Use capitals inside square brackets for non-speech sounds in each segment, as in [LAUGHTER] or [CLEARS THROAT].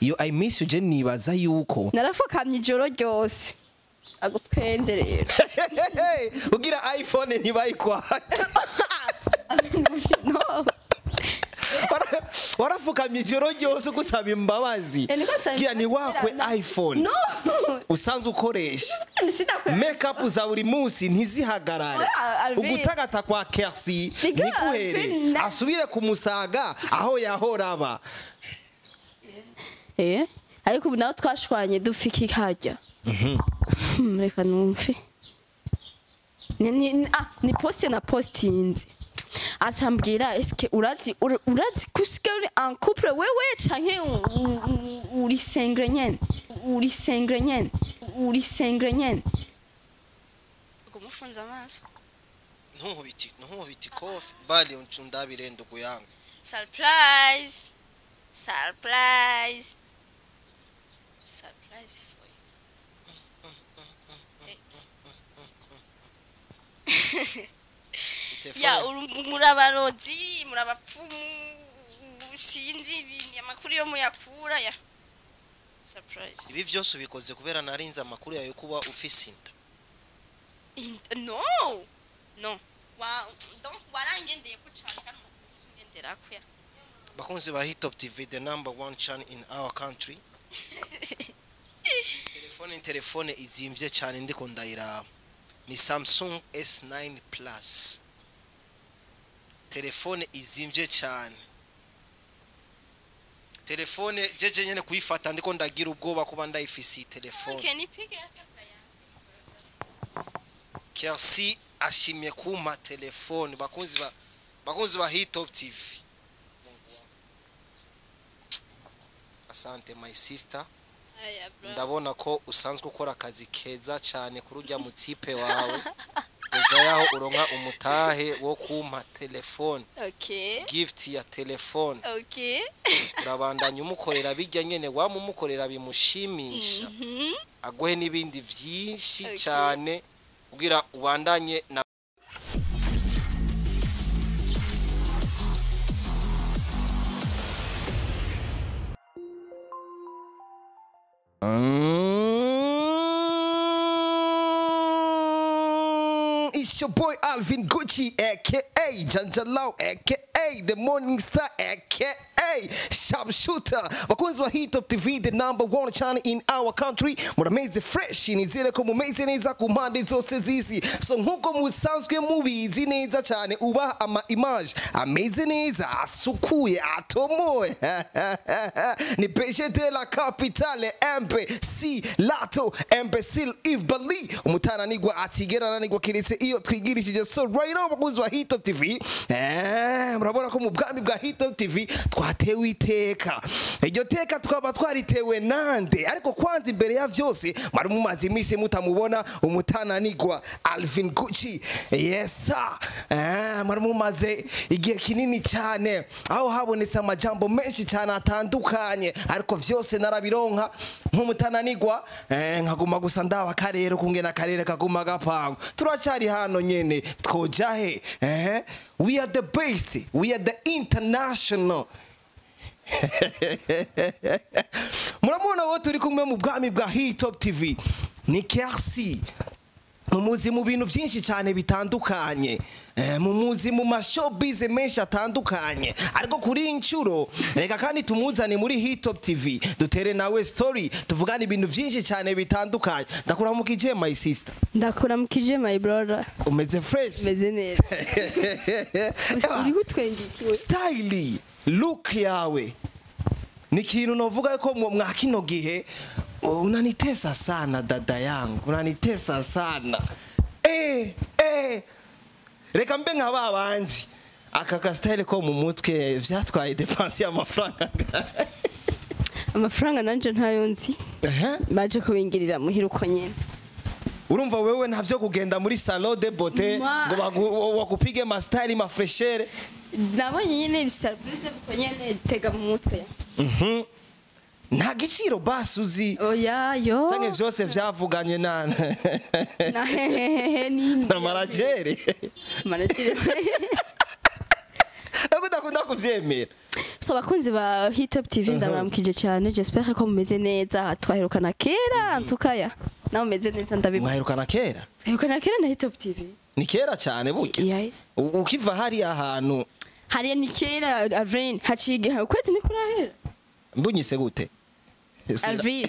iyo i miss you je nibaza yuko. Narafukamye ijoro ryose. Agutwenze rero. [LAUGHS] Ugira no [LAUGHS] Wara- warafukamye ijoro ryose gusaba imbabazi. Eh, gira ni wakwe no! Usanzwe ukoresha makeup za buri munsi ntizihagarare. Ugutagata kwa Alvin, na- asubire kumusaga aho yahora aba. Ariko ubu nawe twashwanye dupfa iki hajya Hmm, reka numve ni ni ah ni poste na postinze acambwira eske urazi ura- urazi kusiga uri couple wewe canke uri sengre nyene uri sengre nyene uri sengre nyene ngumufunza amaso ntunkubiti ntunkubiti kofi bali uncundabire ndugu yangu surprise! Surprise! Surprise for you ya murabarozi murabapfumu sinzi amakuru yo muyakura ya. Surprise. Ibi byose ubikoze kubera narinze amakuru yawe kuba ufise inda. In- no! No. Wa donc warangendeye ko cyane kandi umaze iminsi ungendera ko ya? Bakunzi ba hitop tv the number one channel in our country. [LAUGHS] telefone ni telefone izimvye cyane ndiko ndayiraba ni samsung s9 plus. Telefone izimvye cyane. Telefone jeje nyene kuyifata ndiko ndagira ubwoba kuba ndayifise iyi telefone. Kersi ashimye kumpa telefone. Bakunzi ba bakunzi ba hitop tv asante my sister. Ndabona ko usanzwe ukora akazi keza cyane kuri ujya mu tipe wawe. Kugeza yaho uronka umutahe wo kumpa telefone. Gift ya telefone. Urabandanya umukorera bijya nyene wamumukorera bimushimisha. Mhm. Aguhe n'ibindi byinshi cyane ubwira ubandanye na aka Janjalao, The Morning Star, aka Sharpshooter. Bakunzi wa Hit Top TV, the number one channel in our country. Murameze fresh, nizere ko mumeze neza ku mpande zose z'isi. So nkuko musanzwe mubizi neza cyane ubaha ama image ameze neza, asukuye, atomoye. Ni Beje [LAUGHS] de la Capitale, MC Lato, Imbecile Yves Bali. Umutananigwa atigerananigwa kiretse iyo twigirishije. So right now bakunzi wa Hit Top TV, eh, murabona ko mu bwami bwa Hit Top TV twatewe iteka. Iryo teka twaba twaritewe nande, ariko kwanza imbere ya vyose mwari mumaze iminsi mutamubona umutananigwa Alvin Gucci. Yes sir. Eh, mwari mumaze igihe kinini cyane aho habonetse amajambo menshi cyane atandukanye ariko vyose narabironka nk'umutananigwa eh, nkaguma gusa ndaba akarere kungena akarere kaguma gapangwa turacyari hano nyene twoja he eh? We are the best we are the international. [LAUGHS] Muramubona wo turi kumwe mu bwami bwa hitop tv ni kersi mumuzi mu bintu byinshi cyane bitandukanye. Eh, mumuzi mu mashobize menshi atandukanye. Ariko kuri iyi nshuro reka kandi tumuzane muri hitop tv dutere nawe story tuvugane ibintu byinshi cyane bitandukanye. Ndakuramukije my sister. Ndakuramukije my brother. Umeze fresh? Meze neza. [LAUGHS] Uri gutwengikiwe style look yawe. Ni ikintu navuga ko mwa kino gihe unanitesa sana dada yangu. Unanitesa sana. Eh, eh. Reka mbe nka ba bandi. Aka ka style ko mu mutwe vyatwaye depense y'amafaranga. Amafaranga nanje ntayo nzi. Baje kubingirira muhira uko nyene. Urumva wewe ntavyo kugenda muri salon de beauté Ma- ngo bagu- wakupige ma style ma freshere nabonye nyene surprise uko nyene tega mu mutwe. Mhm. Nta giciro basi uzi. Canke vyose vyavuganye na na marajere [LAUGHS] Ntabwo udakunda kuvyemera. So bakunzi ba hitop tv ndabaramukije cyane j'espère ko mumeze neza. Twaherukana kera ntukaya. Nawe umeze neza ndabibona mwaherukana kera? Herukana kera na hitop tv ni kera cyane burya. Ukiva hariya ahantu hariya ni kera avril. Haciye ukwezi ni kurahera mbunyise gute? Avril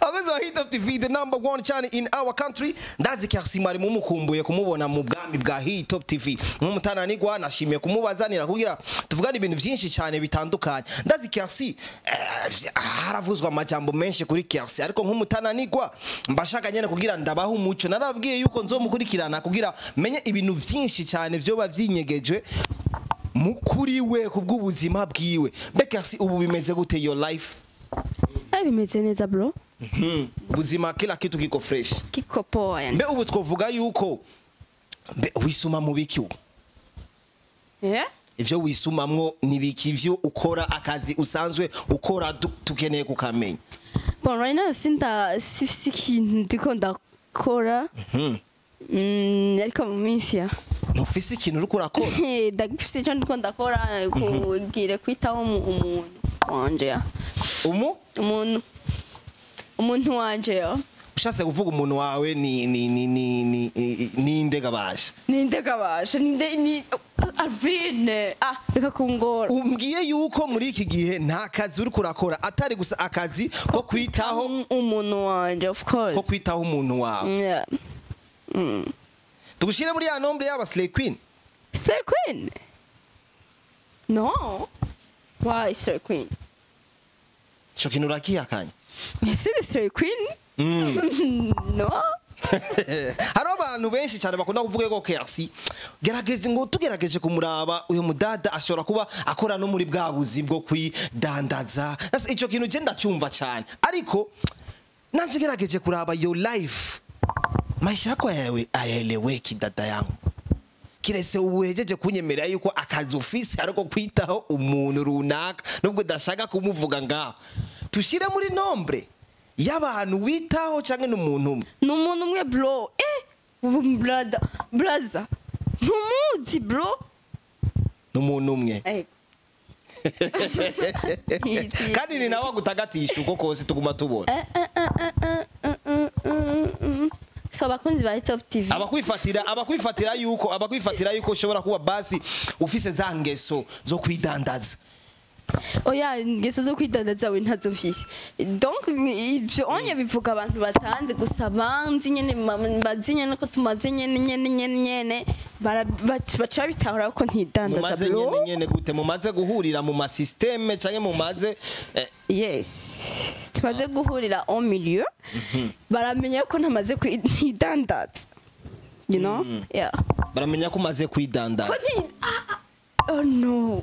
abakozi ba hit of tv the number one channel in our country. Ndazi kasi mwari mumukumbuye kumubona mu bwami bwa hit of tv nk'umutananigwa nashimiye kumubazanira kugira tuvugane ibintu byinshi cyane bitandukanye. Ndazi kasi eh, haravuzwa amajambo menshi kuri kasi ariko nk'umutananigwa mbashaka nyene kugira ndabaho umuco. Narabwiye yuko nzomukurikirana kugira menye ibintu byinshi cyane vyoba vyinyegeje mu kuri we kubw'ubuzima bwiwe. Mbega ubu bimeze gute your life? Eh, bimeze neza bro. Ubuzima kila kitu kiko fresh. Kiko poa. Yani mbe ubu twovuga yuko mbe wisuma mu biki ubu eh? Ivyo wisumamwo ni biki ivyo ukora akazi usanzwe ukora tukeneye kukamenya bon right now sinda sifisi ikintu ndiko ndakora. Mm, ariko mu minsi ya ntufise ikintu uriko urakora? [LAUGHS] Ndagifise icyo ndiko ndakora kugira kwitaho umu- umuntu wanje umu? Umuntu. Umuntu wanje ushatse kuvuga umuntu wawe ni ni ni ni ni ni- ninde gabasha ninde gabasha ninde ni avine ah reka kungora. Umbwiye yuko muri iki gihe nta kazi uriko urakora atari gusa akazi ko kwitaho Um- umuntu wanje of course. Ko kwitaho umuntu wawe. Yeah. Tugushire muri ya nombre y'aba slay queen. Slay Queen? No. Why Slay Queen? Ico kintu urakihakanya yes the Slay Queen? [LAUGHS] No. [LAUGHS] Hari abantu benshi cyane bakunda kuvuga ko kersi gerageje ngo tugerageje kumuraba uyu mudada ashobora kuba akora no muri bwa buzi bwo kwidandaza. Icyo kintu je ndacyumva cyane ariko nanje gerageje kuraba your life. Maisha yako yawe ayaeleweki dada yangu. Kiretse ubu uhejeje kunyemerera yuko akazi ufise ariko kwitaho umuntu runaka. Nubwo udashaka kumuvuga ngaho tushyire muri nombre y'abantu witaho cyangwa n'umuntu umwe? Ni umuntu umwe bro. Eh brother brother. Ntumuzi bro. N'umuntu umwe. Eh. [LAUGHS] Kandi ni nawe agutagatisha uko kose tuguma tubona. So abakunzi ba Top TV abakwifatira abakwifatira yuko abakwifatira yuko ushobora kuba basi ufise za ngeso zo kwidandaza. Oya ingeso zo kwidandaza we ntazo mfise. Donc ivyo onye bivuga abantu batanze gusa banzi nyene bazi nyene ko tumaze nyene nyene nyene nyene baca babitahura ko ntidandaza bro. nyene nyene gute? Mumaze guhurira mu masysteme canke mumaze eh, yes. Tumaze guhurira au milieu baramenya ko ntamaze kwi- ntidandaza you know? Yeah. Baramenya ko umaze kwidandaza ah, ah, oh no.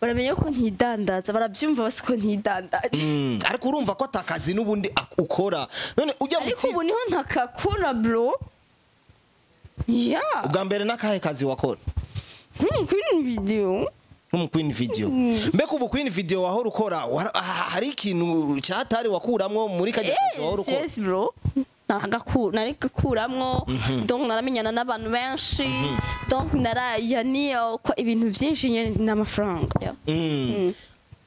Baramenya ko ntidandaza barabyumva basi ko ntidandaje. Mm, ariko urumva ko atakazi n'ubundi ukora. None ujya mu ariko ubu ni ho ntakakura bro. Ya ubwa mbere n'akahe kazi wakora? Hmm, kuri nk'umu queen video. Mbega ubu queen video wahora ukora? Hari ikintu cyatari wakuramwo muri kajya kazi wahora yes ukora? yes bro. Nari gukuramwo donc naramenyana n'abantu benshi. Donc naraya niyo ko ibintu byinshi nyine n'amafaranga. Yeah. Mm.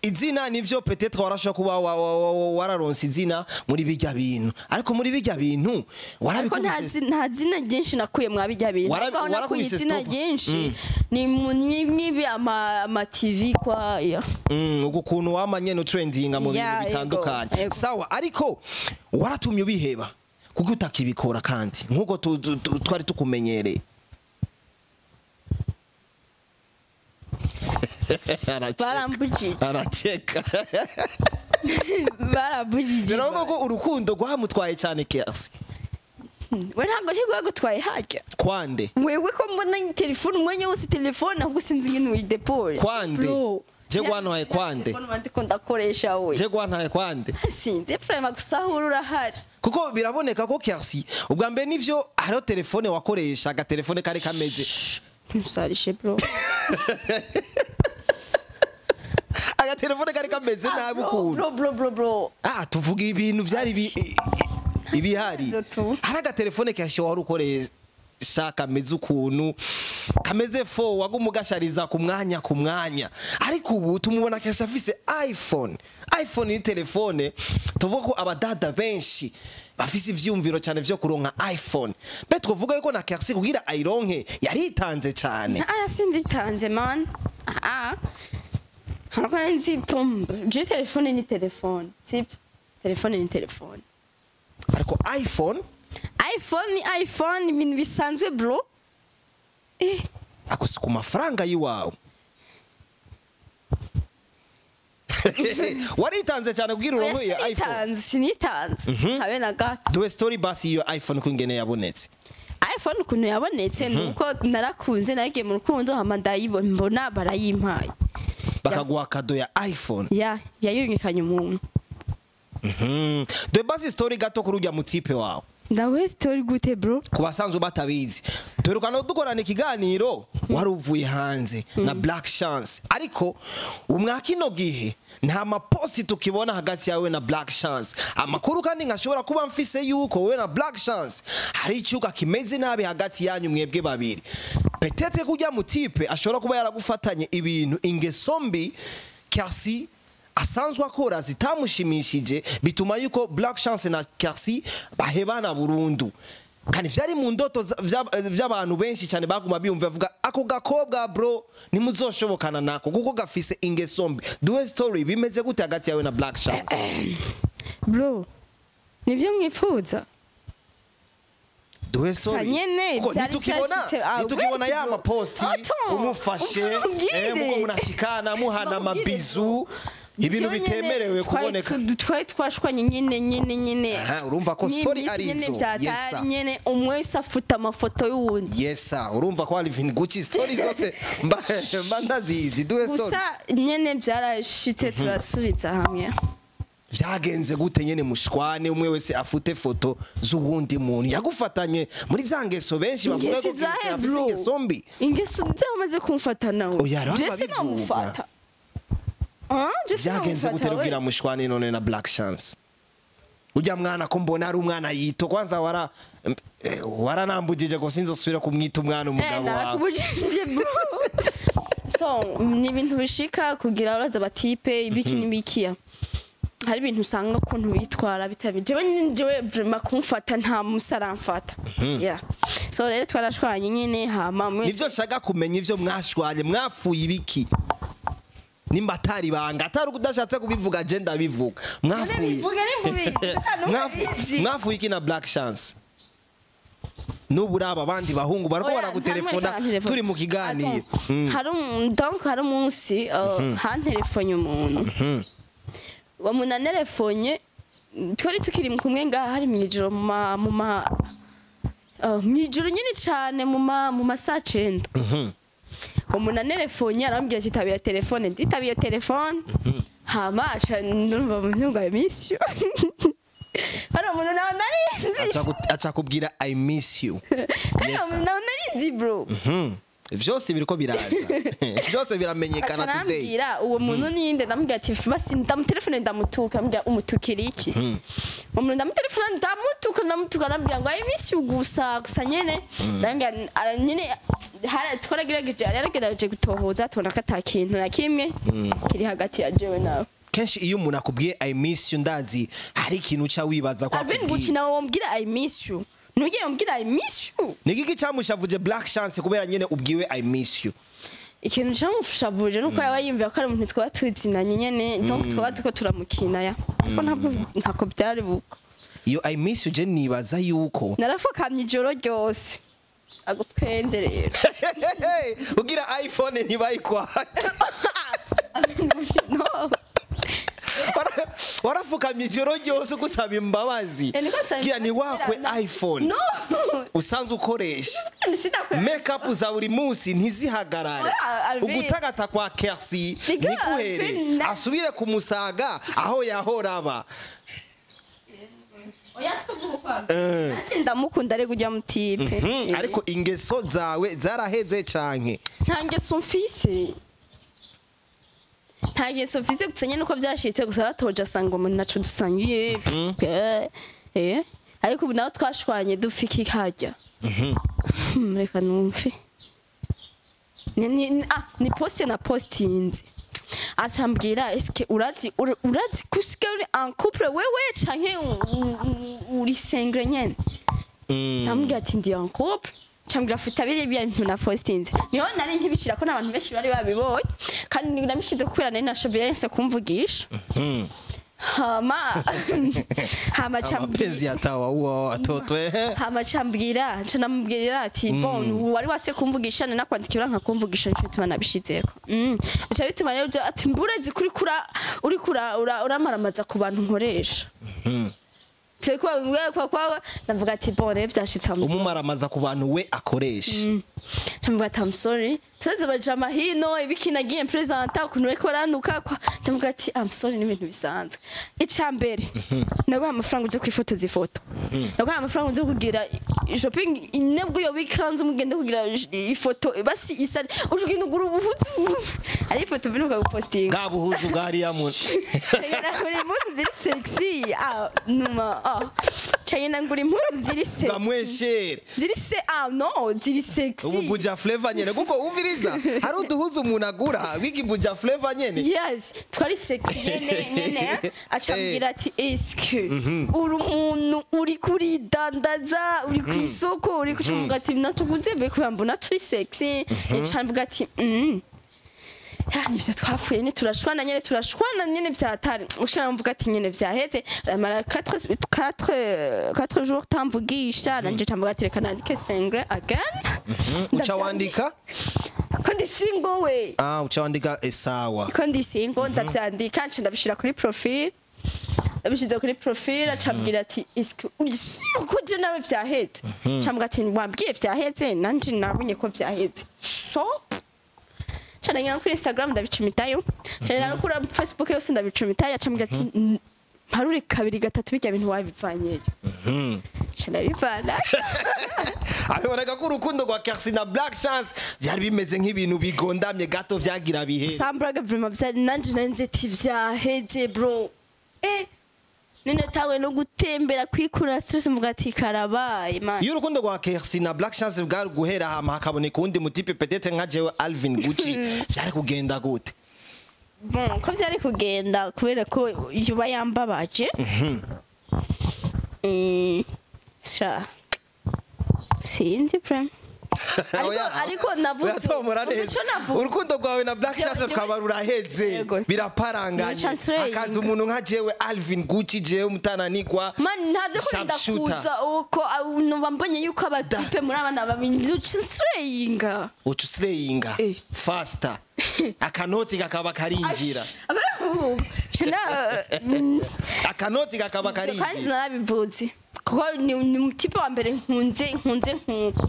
Izina nivyo peut-être warashobora kuba wa- wa- wa- wa- wararonse izina muri bijya bintu. Ariko muri bijya bintu warabikubise. Nta zina ryinshi nakuye mwabijya bintu. Warabi- ariko nakuye izina ryinshi ni mu- ni mwibi ama TV kwa yeah. Mm, uku kuntu wamanye no trendinga mu bintu bitandukanye. sawa ariko waratumye ubiheba kuko utakibikora kandi. Nk'uko twari tukumenyereye. [LAUGHS] barambujije aracheka [LAUGHS] barambujije biravuga ko urukundo rwamutwaye cyane kersi we ntabwo ntigwagutwaye hajya kwande? Wewe ko mbona telefone umwanya wose telefone ahubwo sinzi ingene uyidepore Kwande? Je gwanwaye kwande? ndakoresha we. Je gwantaye kwande? Sinzi frema gusahura urahari. Kuko biraboneka ko kersi ubwa mbere nivyo hariho telefone wakoresha agatelefone kari kameze. Ntusarishe bro. [LAUGHS] agatelefone kari kameze nabi ukuntu. ah tuvuga ibintu byari ibihari. Hari agatelefone kenshi wari ukoresha kameze ukuntu. Kameze fo waguma ugashariza ku mwanya ku mwanya. Ariko ubu tumubona kenshi afise iphone. iphone ni telefone. Tuvuga ko abadada benshi bafise ivyumviro cyane vyo kuronka iphone. Mbe twovuga yuko na kersi kugira ayironke yaritanze cyane aya sinditanze man. Ah harako nzi pumba je telefone ni telefone sibyo telefone ni telefone ariko iphone? iphone ni iphone ibintu bisanzwe bro eh. Ako si ku mafaranga y'iwawe waritanze [LAUGHS] cyane kugira oya uronke iyo iphone? sinitanze habe na gato duhe story basi iyo iphone ko ingene yabonetse iphone ukuntu yabonetse ni uko narakunze nagiye mu rukundo hama ndayibona mbona barayimpaye bakaguha kado ya iphone. Ya yayirungikanye umuntu Mhm. duhe basi story gato kuri ujya mutipe wawe ndaguhe sitori gute bro. Ku basanzwe batabizi duherukana dukorana ikiganiro wari uvuye hanze na black chance. Ariko umwa kino gihe nta maposti tukibona hagati yawe na black chance. Amakuru kandi nkashobora kuba mfise yuko wowe na black chance hari icyuka kimeze nabi hagati yanyu mwebwe babiri. Petete kujya mutipe ashobora kuba yaragufatanye ibintu ingeso mbi kasi asanzwe akora zitamushimishije bituma yuko black chance na kasi bahebana burundu. Kandi vyari mu ndoto vy'abantu benshi cyane baguma biyumva bavuga ako gakobwa bro ntimuzoshobokana nako kuko gafise ingeso mbi. Duwe story bimeze gute hagati yawe na black chance? Bro mwifuza. Duwe Sa story nyene Kuko vyari ntitukibona vyashitse- ah, ya bro. maposti umufashe? eh, muko munashikana muhana amabizu bro. Ibintu bitemerewe kuboneka. twari twashwanye nyine nyine nyine urumva ko N'iminsi ari nyene izo. vyatari Yes, sir. nyene umwe wese afuta amafoto y'uwundi. Yesa urumva ko Alvin Gucci story zose [LAUGHS] mba ndazizi. Duwe story. Gusa nyene vyarashitse turasubiza hamwe. Vyagenze gute nyene mushwane umwe wese afute foto z'uwundi muntu? Yagufatanye muri za ngeso benshi bavuga ko ingeso mbi ingesi zamaze kumfata nawe. Oya, hariho sinamufata gute we. rugira mushwane none na black chance urya mwana ko mbona ari umwana yito kwanza wara eh, waranambugije ko sinzosubira kumwita umwana Eh, umugabo wawe narakubujije bro. [LAUGHS] So ni ibintu bishika kugira uraza batipe ibiki n'ibikiya hari ibintu usanga ukuntu bitwara bitabi jewe jewe vraiment kumfata nta musi aramfata yeah. So rero twarashwanye nyine hama mwese- nivyo nshaka kumenya ivyo mwashwanye. Mwafuye ibiki? Nimba atari banga. Atari udashatse kubivuga je ndabivuga. Mwafuye [LAUGHS] mwafuye iki na black chance? Nubu uri aba bandi bahungu bariko baragutelefona turi mu kiganiro. Um- donc hari umunsi uh, hanterefonye umuntu. Uwo muntu anerefonye twari tukiri kumwe ngaha hari mu ma mu ma uh, mw'ijoro nyine cane mu ma mu saa cenda. Uwo muntu anerefonye arambwira ati tabiye telefone. Nditabiye telefone? Hama aca ndumva mu ntunga imisyo [LAUGHS] hari umuntu nawe narinzi Aca gu- aca kubwira i miss you. [LAUGHS] Hari umuntu nawe narinzi bro. Vyose biriko biraza. [LAUGHS] Vyose biramenyekana aca today. arambwira uwo muntu ninde? Ndamubwira ati basi ndamutelefone ndamutuka. Ambwira umutukira iki? Uwo muntu ndamutelefone ndamutuka ndamutuka. Arambwira ngo ayi misi gusa gusa nyene. Ndambwira ara- nyene twaragerageje yaragerageje gutohoza tubona ko ata kintu na kimwe kiri hagati ya jewe nawe kenshi iyo umuntu akubwiye i miss you ndazi hari ikintu uca wibaza ko akubwiye. gukina wombwira I miss you nugiye wombwira I miss you. Ni giki camushavuje black chance kubera nyene ubwiwe i miss you. Ikintu camushavuje nuko yaba yiyumvira ko ari umuntu twaba tuzinanye nyene donc twaba turiko turamukina ya. Ariko ntabwo ntako byari buko iyo i miss you je nibaza yuko narafukamye ijoro ryose. Agutwenze rero. [LAUGHS] Ugira iphone ntibayikwake no [LAUGHS] Wara- warafukamye ijoro ryose gusaba imbabazi. Eh, gira ni wakwe iphone? Usanzwe ukoresha? [LAUGHS] Makeup za buri munsi ntizihagarare. Ugutagata kwa kersi ntiguhere asubire kumusaga aho yahora aba. Eh. ndamukunda ari kujya mutipe Hmm, ariko ingeso zawe zaraheze canke? Nta ngeso mfise. Nta ngeso mfise gusa nyene uko vyashitse gusa aratoje asanga umuntu naco dusangiye. Eh, eh. Ariko ubu nawe twashwanye dupfa iki harya Hmm, reka numve. Ni, ah, ni poste na postinze acambwira eske urazi ura- urazi kusike uri en couple? Wewe canke uri single nyene? Namubwira ati ndi en cambwira futa biriya bya bintu na postinze ni ho nari nkibishira ko n'abantu benshi bari babibonye kandi nabishize kubera nari nashoboye yese kumvugisha [LAUGHS] hama. Hama cambwira amapenzi yatawa uwo watoto ehe hama cambwira nca namubwirira ati bon. Wari wase kumvugisha ni nakwandikira nka kumvugisha nico bituma nabishizeko mm. bica bituma rero ati mburezi kuri kura uri kura ura- uramaramaza ku bantu nkoresha Teko kwa kwa ndavuga ati bon rero byashitse amusore umumaramaza ku bantu we akoresha ndavuga ati I'm sorry tuze bajama hino ibiki nagiye presenta ukuntu bariko baranuka kwa ndavuga ati I'm sorry ni ibintu bisanzwe. Icya mbere naguha amafaranga uze kwifotoza ifoto. Naguha amafaranga uze kugira i- shopping inebwo yo bikanze mugende kugira ifoto basi isa ugenda ugura ubuhuzu [LAUGHS] ari ifoto bino ukagupostinga bwa buhuzu bwariya muntu Chayina ngura impuzu ziri sexy. Ah numa ah. Chayina ngura impuzu [LAUGHS] ziri sexy. Bamweshere ziri se ah no ziri sexy. Ubu buja flavor nyene. Kuko umviriza [LAUGHS] hari uduhuzu umuntu agura wigi buja flavor nyene. Yes twari sexy nyene [LAUGHS] nyene acambwira ati eske uri umuntu uri kuridandaza uri ku isoko uri kucamuga ati natuguze mbe kubera mbona turi sexy. Acambwira ati mm. Ya, nivyo twapfuye ni turashwana nyene turashwana nyene vyatari ushira mvuga ati nyene vyaheze mara 4 4 4 jours tamvugisha nanje camvuga ati reka nandike single again. Uca wandika? Ko ndi single we? Ah uca wandika esawa. Ko ndi single ndavyandika nca ndabishira kuri profile. Ndabishize kuri profile acambwira ati urisiyo ko je nawe vyaheze cambwira ati wambwiye vyaheze nanje nabonye ko vyaheze so canangira kuri instagram ndabicumitayo canangira no kuri facebook yose ndabicumitayo acambwira ati "N- mparure kabiri gatatu bijya bintu wabivanyeyo ndabivana [LAUGHS] abiboneka ko urukundo rwa Kersi na Black Chance. Byari bimeze nk'ibintu bigondamye gato vyagira bihe. Sambraga vrema byari nanjye nanze ati vyaheze bro. Eh none tawe no gutembera kwikura stress mvuga ati karabaye man. Iyo urukundo rwa Kersi na Black Chance bwari guhera hama hakaboneka uwundi mutipe petete nka jewe Alvin Gucci. [LAUGHS] Byari kugenda gute? Bon ko vyari kugenda kubera ko yuba yambabaje. Mm, sha. Sinzi prem. [LAUGHS] Ariko- Oya, ariko navuze- oya, tomora uzi neza ico navuze? urukundo rwawe na Black Jewe- Chance jewe- twaba ruraheze Yego. Ni biraparanganye chance reyinga. hakaza umuntu nka jewe Alvin Gucci jewe mutananigwa man ntavyo kurinda Sharpshooter. kuza uko nuba mbonye yuko abatipe muri abana babiri ucisreyinga uca usireyinga Eh. faster. [LAUGHS] Akanoti kakaba karinjira. [LAUGHS] Akanoti kakaba kandi karinjira. narabivuze kuko ni umutipe wa mbere nkunze nkunze nk'uko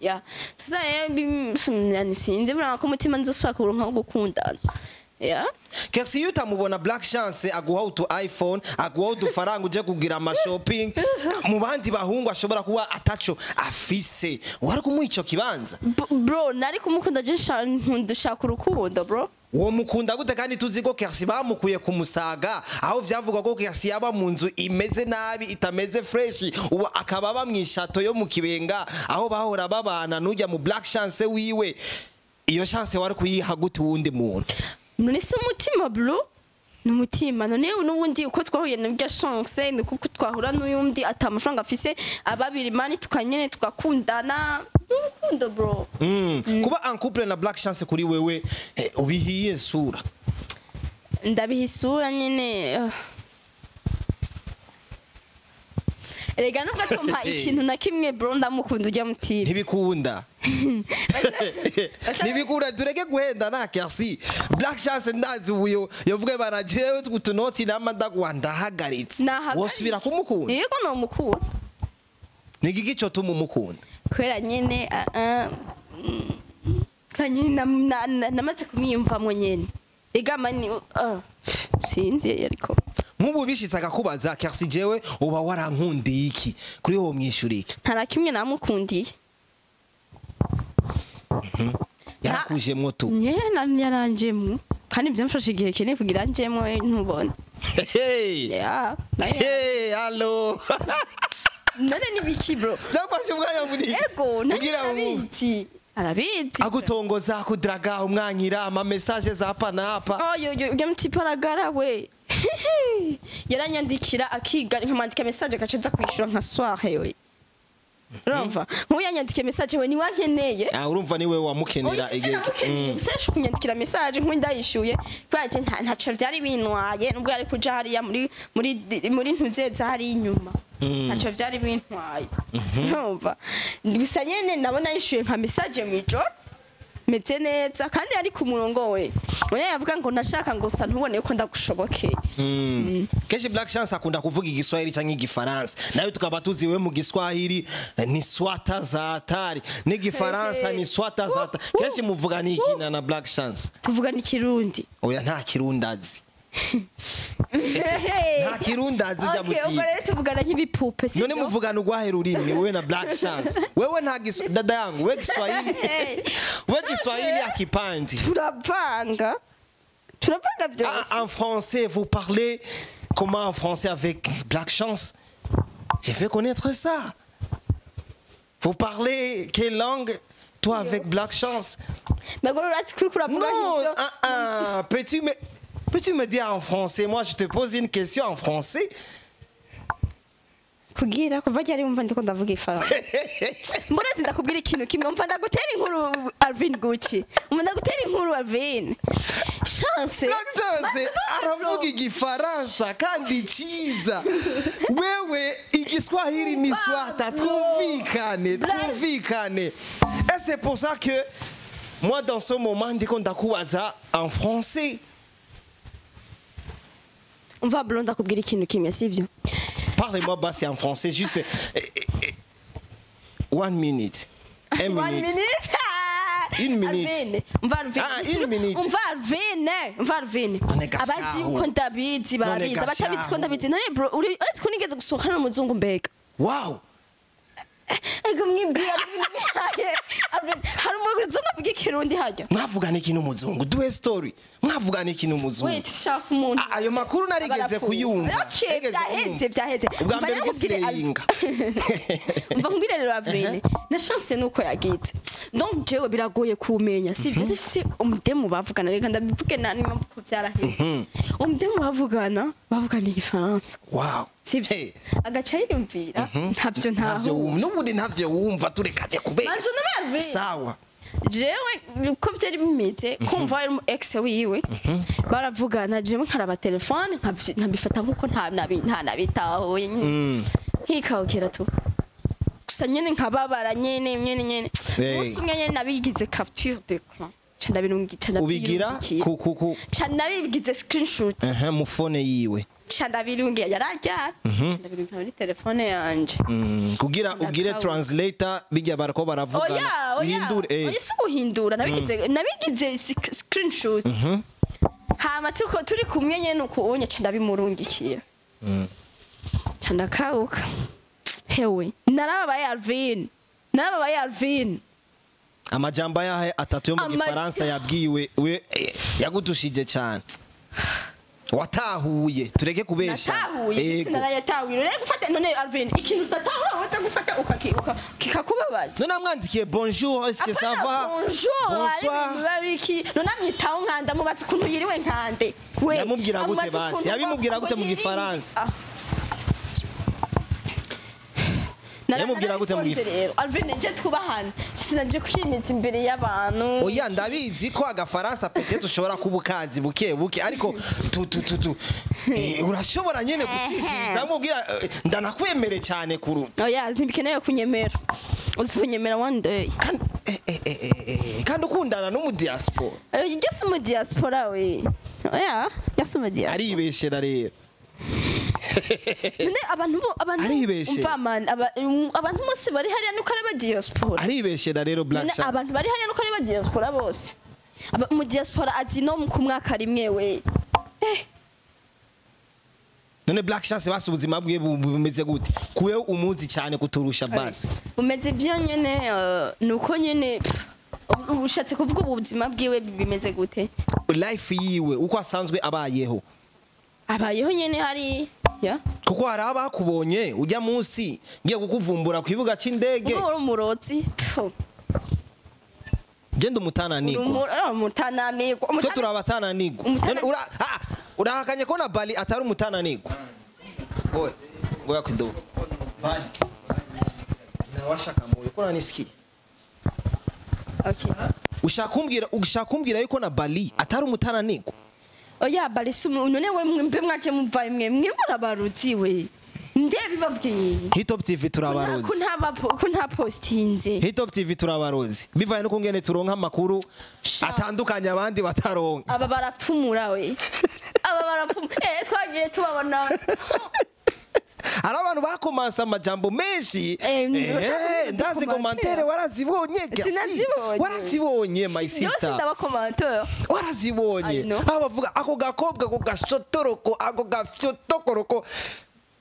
ya sasa rero sinzi buriya ko umutima nzosubira kuronka wo gukundana ya Kersi iyo utamubona Black Chance aguha utu iPhone aguha udufaranga uje kugira amashopping [LAUGHS] mu bandi bahungu ashobora kuba ataco afise. Wari kumuha ico kibanza bro nari kumukunda je nsha- nkunda ushaka urukundo bro. Uwo mukunda gute kandi tuzi ko Kersi bamukuye ku musaga aho vyavugwa ko Kersi yaba mu nzu imeze nabi itameze fresh ubu akaba aba mwishato yo mu kibenga aho bahora babana n'ujya mu Black Chance wiwe iyo chance wari kuyiha gute wundi muntu? None si umutima bro. Ni umutima none n'ubundi uko twahuye na bya chance ni kuko twahura n'uyundi ata amafaranga afise. Ababiri mani tukanyene tugakundana. Ni urukundo bro. Mm. kuba couple na Black Chance kuri wewe eh, ubihiye ndabiha isura nyine erega nubwo atompa [LAUGHS] ikintu na kimwe bro ndamukunda ujya mutiba ntibikunda. [LAUGHS] Ntibikunda tureke guhenda nta Kersi Black Chance ndazi ubuyo yavuga bana jewe utunoti nama ndaguha ndahagaritse. Wosubira kumukunda? Yego ni umukunda. Ni igiki cyo tuma umukunda? Kubera nyine ah, mm, kanyine na- na- namaze kumwiyumvamo nyine ega mani ah, sinzi ariko nk'ubu bishitse akakubaza Kersi jewe uba warankundiye iki kuri wowe mwishyura iki nta na kimwe namukundiye yarakujemwo tu yaranjemo kandi byamfashe igihe kinini kugira njemo eh, ntubone hello. none ni biki bro byafashe umwanya munini ego nanjye kugira ngo nabiti arabizi agutongoza kudraga umwanyira ama message za hapa na hapa oyo yo ujya mutipa aragarawe [LAUGHS] yaranyandikira akiga nkamwandika message agacaza kwishura nka soire we. Urumva? Nk'uyu yanyandikiye message we niwankeneye ah urumva ni we wamukenera igihe Mm. gusa kunyandikira message nk'uyu ndayishyuye. Kubera je nta ntaco byari bintwaye nubwo yari kuja hariya muri ntuzeza hari inyuma. Ntaco byari bintwaye. Urumva? Gusa nyene nabona yishyuye nka message mu ijoro. Meze neza kandi ari ku murongo we. Unya yavuga ngo nashaka ngo usa ntubone ko ndagushobokeye. Mm. kenshi black chance akunda kuvuga igiswahili cyangwa igifaransa. Nawe tukaba tuzi we mu giswahili eh, ni swata za hatari n'igifaransa ni swata za hatari kenshi muvuga ni ikina na black chance? Tuvuga n'ikirundi oya nta kirundazi. Nta kirundazi ujya Okay, ubwo mutiye rero tuvugana nk'ibipupe si none muvugana urwahe rurimi wewe na black chance. [LAUGHS] Wewe nta gis- dada yangu we kiswahili. [LAUGHS] We kiswahili akipandi turavanga. Turavanga Ah, byose en français, vous parlez comment en français avec Black Chance? J'ai fait connaître ça. Vous parlez quelle langue Toi avec Black Chance? Non, ah, ah, peux-tu me, peux-tu me dire en français? Moi, je te pose une question en français. kugira kuva ryari wumva ndiko ndavuga ifaransa mbona ndakubwira ikintu kimwe mva ndagutera inkuru Alvin Gucci mva ndagutera inkuru Alvin. Chance. Chance aravuga igifaransa kandi cyiza wewe igiswahili ni swata twumvikane twumvikane et c'est pour ça que moi dans ce moment ndiko ndakubaza en français umva bro ndakubwira ikintu kimwe sivyo parlez-moi basi en français juste eh, eh, eh, one minute. Un One minute. minute? Ah! Une minute. Ah, une minute. umva Alvin umva gashahu. abazi uko ndabizi barabizi abatabizi ko gashahu. ndabizi none bro uretse ko nigeze gusohokana n'umuzungu mbega wow ego mwibwira Alvin hari umuzungu avuga ikirundi hajya mwavugana iki n'umuzungu? Duhe story. Mwavugana iki n'umuzungu? Wait shaka umuntu. Ayo makuru narigeze kuyumva. Kuyumva. byaheze ubwa mbere nkubwire bw'isirenga [LAUGHS] umva nkubwire rero Avril. Na chance nuko yagize donc jewe biragoye kumenya sivyo dufise umudemu bavugana. Reka ndabivuge nani mpamvu ko byaraheze. Umudemu bavugana bavugana igifaransa. Wow. Sivyo Hey. agaca yiyumvira. Ntavyo ntavyo ntaho n'ubundi ntavyo wumva. Turekane kubera. Sawa. Jewe uko byari bimeze kumva ari ex wiwe baravugana jewe nkaraba telefone nkabifata nk'uko nta nabi- nta nabitahuye. Nyine nkikawukira tu. Gusa nyene nkababara nyene nyene Hey. umunsi umwe nyene nabigize capture ca ubigira ndabyirungikira. ku ku ku ca nabigize screenshot. Mu phone yiwe. Ca ndabirungiye yarajyana ca ndabirungiye muri telefone yanje. Mm, kugira ubwire translator bijya barako baravugana. Uhindure eh. Oya si guhindura nabigize nabigize sc- screenshot. Hama tuko turi kumwe nyene uko unye ca ndabimurungikira ca ndakauka hewe narababaye Alvin. Narababaye Alvin. Amajambo ayahe atatu yo mu gifaransa yabwiwe we eh, yagutushije cyane watahuye tureke kubesha. Natahuye sinarayatahuye rero gufata none Alvin ikintu utatahura waza gufata ukaki- uka- kikakubabaza. None amwandikiye bonjour est-ce que ça va? bonjour bonsoir. none amwitaho nkanda mubatse ukuntu yiriwe nkande. We Yamubwira gute basi? Yabimubwira gute mu. Gifaransa? Ah. Nara- Yamubwira gute rero Alvin je twubahana sinaje kwimeza imbere y'abantu. Oya ndabizi ko agafaransa peut-être ushobora kuba ukazi buke buke. Ariko tu tu tu tu. Eh, urashobora nyene gucishiriza mubwira eh, ndanakwemere cyane kuruta. Oya ntibikenewe kunyemera. Uzonyemera one day. Kandi eh, kandi ukundana n'umudiaspora? Yasi mu diaspora we. Oya yasi mu diaspora aribeshera rero. [LAUGHS] abantu bose bari hariya nuko ari aba diaspora. Aribeshera rero black chance abantu bari hariya nuko ari aba diaspora bose. Mu diaspora ati no ku mwaka rimwe we. None black chance basi ubuzima bwe bu- bumeze gute? Kuwe umuzi cyane kuturusha basi. Bumeze byo nyene eh, nuko nyene ushatse kuvuga ubu buzima bwiwe bimeze gute? Life yiwe uko asanzwe abayeho. Abayeho nyene hari kuko hari abakubonye ujya munsi ngiye kukuvumbura ku kibuga cy'indege. Uri umurotsi genda umutananigwa umutananirwa twe turi abatananigwa ura- ah, urahakanye ko na bali atari umutananigwa oye ngoya kidogo bali. Nawashaka moyo ko nanisikiye ushaka kumbwira ushaka kumbwira yuko na bali atari umutananigwa oya barisi none we mwe mwaje muva mwe mwe murabaruzi we? Ndebe babwiye. Hitop tv turabarozi. Ko nta postinze hitop tv turabarozi. Bivaye nuko ngene turonka amakuru atandukanye abandi bataronka. Aba barapfumura we. [LAUGHS] Aba barapfumura eh twagiye tubabona. [LAUGHS] hari abantu bakomanse amajambo menshi. Eh, Eh, bashaka ndazi komantere warazibonye warazibonye my sister. warazibonye aho bavuga ako gakobwa ako gashotoroko ako gashotokoroko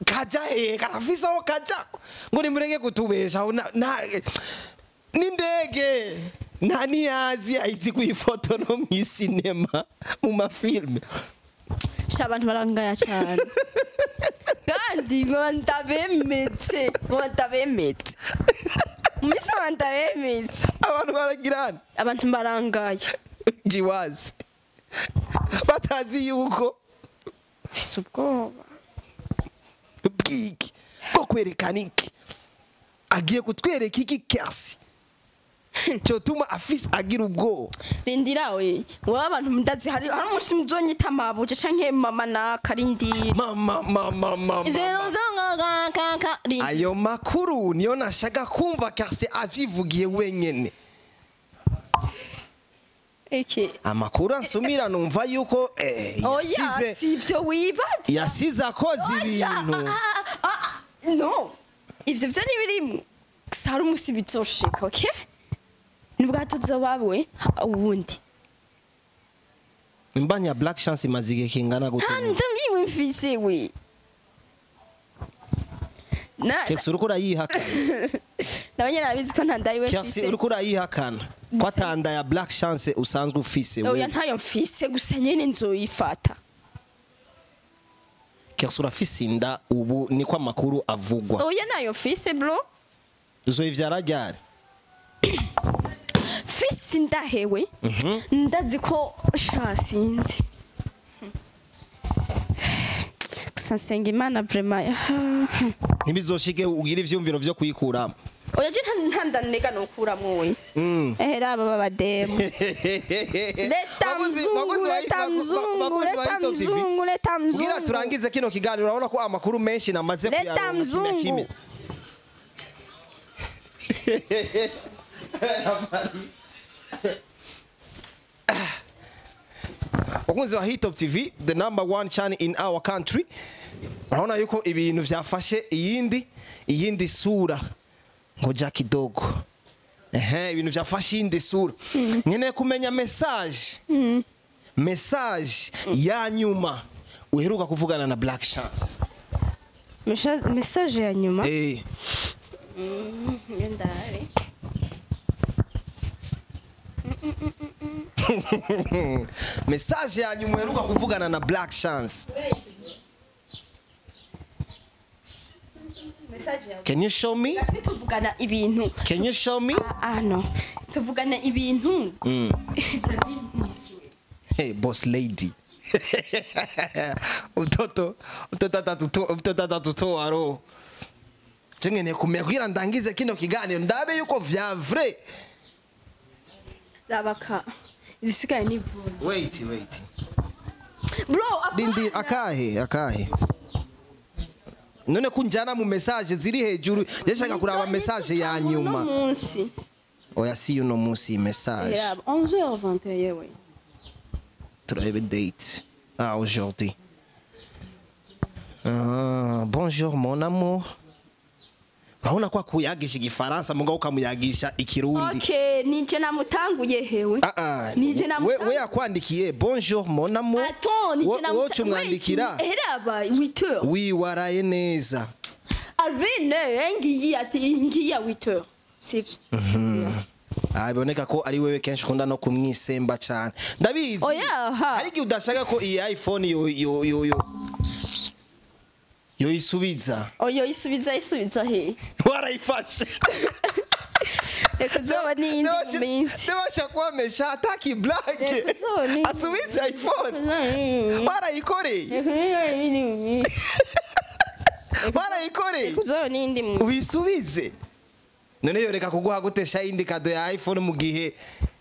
kaja hehe karafise aho kaja. Ngo nimureke kutubeshaho n'indege nta niyazi ayizi kuyifoto no mu isinema mu mafilme sha [LAUGHS] abantu barangaya cyane kandi ngo ndabemetse ngo ndabemetse misi ngo ndabemetse abantu baragirana abantu barangaya jiwazi. Batazi yuko. Mfise ubwoba. Bw'iki? Bwo kwerekana iki? Agiye kutwereka iki kasi [LAUGHS] cyotuma afise agira ubwoba rindira we wowe abantu ndazi hari hari umunsi muzonyita amabuje canke mama naka rindira mama mama mama ayo makuru niyo nashaka kumva kasi avyivugiye wenyene. Iki amakuru ansumira numva yuko eh, oya yasize si ivyo wibaza. yasize akoze ibintu. Ah, ah, ah, no. Ivyo vyo ntibirimwo gusa hari umunsi bizoshika okay? Ni bwo tuzobawe uwundi imbanya ya black chance imaze igihe kingana gute ndabyiwe mfise we kekisi uriko urayihakana nawe nyene arabizi ko ntandariwe kekisi mfise. uriko urayihakana ko atanda ya black chance usanzwe ufise oya wewe. ntayo mfise gusa nyene nzoyifata kekisi urafise inda ubu niko amakuru avugwa. Oya na yo mfise bro. Uzoyivyara ryari [CLEARS THROAT] fisi ndahewe. Ndazi ko sinzi. Gusa nsenga imana vrema ntibizoshike ugira ivyumviro vyo kuyikuramo oya je ntandanega nokuramwo we Mm. ehera aba babademu [LAUGHS] leta mzungu leta mzungu leta mzungu leta mzungu. Turangize kino kiganiro urabona ko amakuru menshi namaze Leta kuyaronka kimwe mzungu. [LAUGHS] bakunzi ba hitop tv the number one channel in our country. Urabona yuko ibintu vyafashe iyindi iyindi sura. Ngo Jackie Dogo ehe ibintu vyafashe iyindi sura. Nkeneye kumenya message. Message ya nyuma. Uheruka kuvugana na Black Chance. Message ya nyuma? Eh. Ndare message ya nyuma uheruka kuvugana na Black Chance. Can you show me? Tuvugana ibintu. Can you show me? Ah, ah no. Tuvugana ibintu. Mm. hey boss lady. [LAUGHS] Mtoto mtoto atatuto mtoto atatutoa roho chengeneye kumenya kugira ndangize kino kiganiro ndabe yuko vya vrai rabaka zisigaye ni voice. Wait wait. Bro Dindi apana. akahe akahe. None kunjana mu message ziri hejuru. Yashaka kuraba message ya Uno nyuma. munsi. Oya si uno munsi iyi message Raba, 11h21 yewe turabe date. Ah aujourd'hui. Ah, bonjour mon amour urabona ko akuyagisha igifaransa mugabo ukamuyagisha ikirundi. Okay nije namutanguye hewe. Ah, ah, Nije namutanguye. we yakwandikiye. Bonjour mon amour. Attends, nije Wo- namuta- woca umwandikira Wait, Heraba 8h wiwaraye neza. Alvin eh, ngiyi ati ngiyi ya 8h sivyo Ah, biboneka ko ari wewe kenshi ukunda no kumwisemba cyane ndabizi. Oya, ha. hari igihe udashaka ko iyi iphone yo yo yo. Yo yoyisubiza oyo isubiza isubiza he warayifashe Reka uzoba n'iyindi mu minsi. Reka n'iyindi. Asubize iPhone. Barayikoreye. Barayikoreye. kuzoba n'iyindi mu Ubisubize. None yoreka kuguha gutesha indi kado ya iPhone mu gihe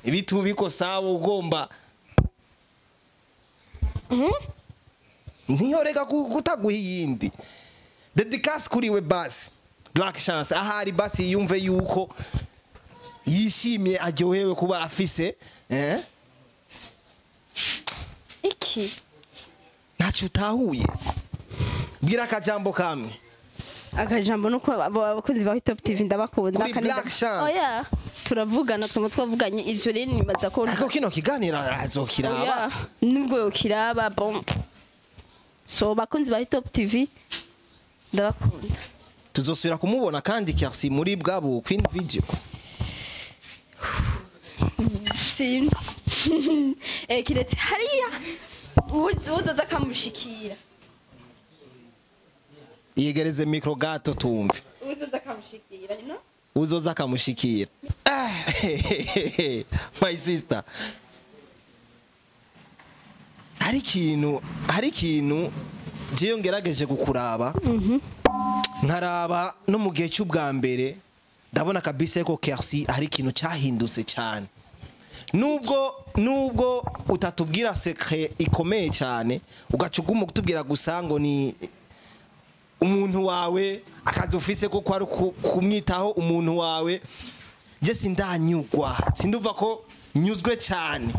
ibitu biko sawa ugomba. Ntiyoreka ku- kutaguha iyindi. Dedicas kuri we basi. Black chance. Ahari basi yumve yuko yishimye aryohewe kuba afise eh? iki? Ntacyo utahuye. Bwira akajambo kamwe. Akajambo nuko abakozi ba Top TV ndabakunda. Kuri nda- Chance. oya turavugana twaba twavuganye. Ivyo rero nibaza ko kino kiganiro azokiraba oya nubwo yokiraba bom. So bakunzi ba Top TV ndabakunda. Tuzosubira kumubona kandi Kersi muri bwa bukwe video. Sinzi. [LAUGHS] Eh kiretse hariya. Uzoza akamushikira. Yegereze mikro gato tumve uzoza akamushikira know? Uzoza akamushikira. [LAUGHS] My sister. Hari ikintu hari ikintu jewe ngerageje kukuraba. Nkaraba no mu gihe cy'ubwa mbere ndabona kabisa ko Kersi hari ikintu cyahindutse cyane. Nubwo nubwo utatubwira secret ikomeye cyane ugaca uguma kutubwira gusa ngo ni umuntu wawe akazi ufise ko kwari ku- kumwitaho umuntu wawe je sindanyugwa. Sinduva ko nyuzwe cyane.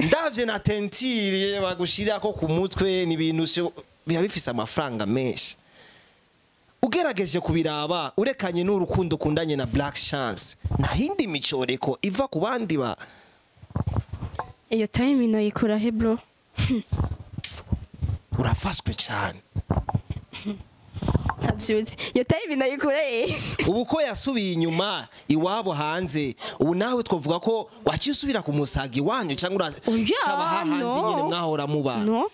Ndavye na tentire bagushirira ko ku mutwe ni ibintu biba bifise amafaranga menshi. Ugerageje kubiraba urekanye n'urukundo ukundanye na black chance. Nta yindi micoreko iva ku bandi ba iyo time nayikura he bro? [LAUGHS] Urafashwe cyane ntabyutse iyo time nayikura he ubu ko yasubiye inyuma iwabo hanze ubu nawe twavuga ko waciye usubira ku musaga iwanyu cyangwa Oya, uracaba hahandi nyine mwahora mubana no.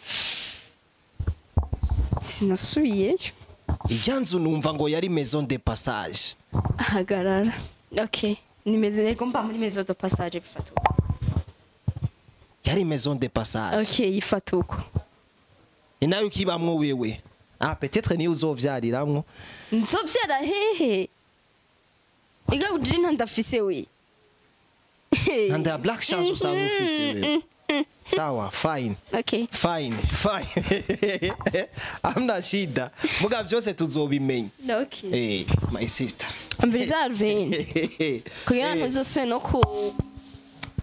Sinasubiyeyo ijya nzu numva ngo yari maison de passage. Ahagarara. Okay nimeze rego mba muri maison de passage bifata uko yari maison de passage. Okay yifata uko ni na yo ukibamwo wewe. Ah peut-être niyo uzovyariramwo nzobyara hehe iga ujiri ntandafise we nta ya black chance usanga ufise wewe sawa fine. Okay fine fine. [LAUGHS] Amna shida muga vyose tuzobimenya okay eh my sister. Mbere za Alvin. Kugira ngo uzosubire no ku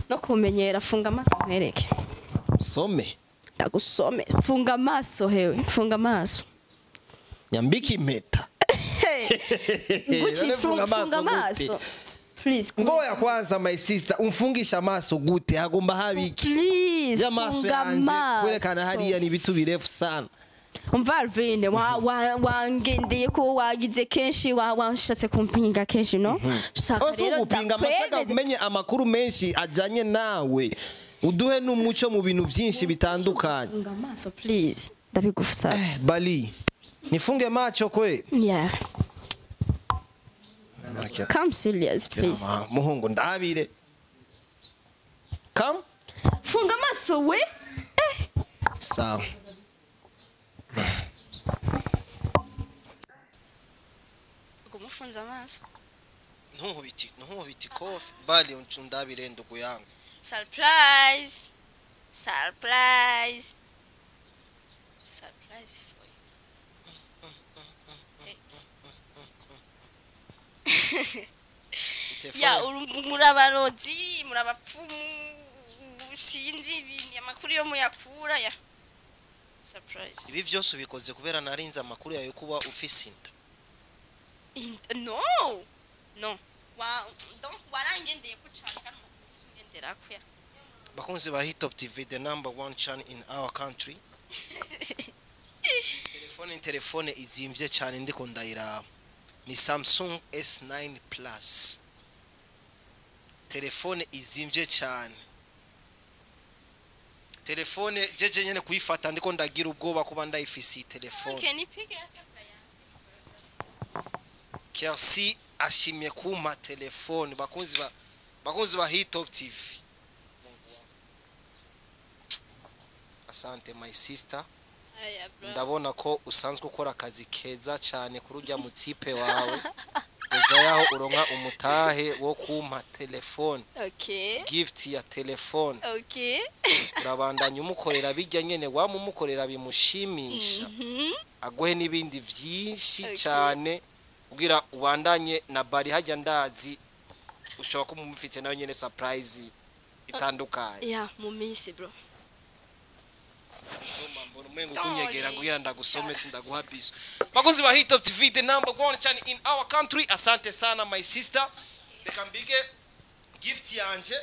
no kumenyera funga amaso nkwereke some ndagusome funga amaso hewe funga amaso nyambika impeta guci funga amaso ngoya kwanza my sister umfungisha amaso gute hagomba habiki please y'amaso yanje kwerekana hariya ni ibitu birefu sana. Umva Alvin wa- wa- wangendeye ko wagize kenshi wa- wanshatse kumpinga kenshi no? Shaka ose rero ugupinga amasaga umenye amakuru menshi ajanye nawe. Uduhe n'umuco mu bintu byinshi bitandukanye. funga amaso please. Ndabigufasha Eh, bali nifunge macho kwe yeah. Come serious please. muhungu ndabire. Kam funga amaso we. Sawa. Ngo umufunze amaso ntunkubiti ntunkubiti kofi. Bali ndabire ndugu yangu. Surprise. Surprise. Surprise for you ya muri abarozi muri abapfumu sinzi amakuru yo muyakura ya. Surprise. Ibi byose ubikoze kubera narinze amakuru yawe kuba ufise inda. In- no! No. Warangendeye ko cyane kandi umaze iminsi ungendera ko ya. Bakunzi ba hitop tv the number one channel in our country. [LAUGHS] Telefone telefone izimbye cyane ndiko ndayiraba. Ni samsung s9 plus. Telefone izimbye cyane. Telefone jeje nyene kuyifata ndiko ndagira ubwoba kuba ndayifise iyi telefone. Kersi ashimye kumpa telefone. Bakunzi ba bakunzi ba Hitop TV asante my sister. Ndabona ko usanzwe ukora akazi keza cyane kuri ujya mu tipe wawe. Kugeza yaho uronka umutahe wo kumpa telefone. Okay gift ya telefone. Okay urabandanya umukorera bijya nyene waba umukorera bimushimisha. Mhm. aguhe n'ibindi byinshi cyane. Ubwira ubandanye na bari hajya ndazi ushobora kuba umufite nawe nyine surprise itandukanye. ya mu minsi bro. Soma mbona umengo kunyegera ngo ndagusome sindaguha biso bakunzi ba Hit Up TV the number one channel in our country. Asante sana my sister. Reka mbige gift yanje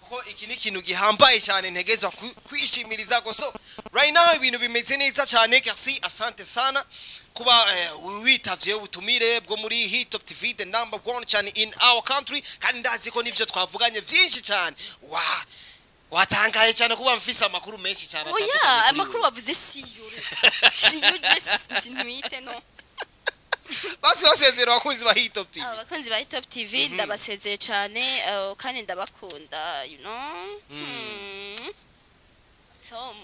kuko iki ni ikintu gihambaye cyane ntegezwa kwishimiriza so right now ibintu bimeze neza cyane merci asante sana. Kuba eh, witavye ubutumire bwo muri Hit Up TV the number one channel in our country. Kandi ndazi ko nivyo twavuganye byinshi cyane. Wa watangaye cyane kuba mfise amakuru menshi cyane oya amakuru wavuze siyo. Siyo just sinwite no. Basi basezera abakunzi ba Hitop TV abakunzi ba Hitop TV ndabasezeye cyane eh, kandi ndabakunda you know? Mm. so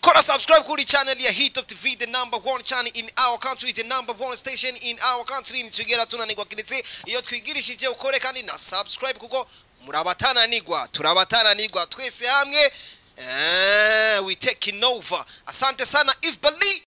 kora subscribe kuri channel ya Hit Up TV the number one channel in our country the number one station in our country. Nitwigera tunanirwa kiretse iyo twigirishije ukore kandi na subscribe kuko murabatananirwa turabatananirwa twese hamwe. Eh, over. Asante sana if bali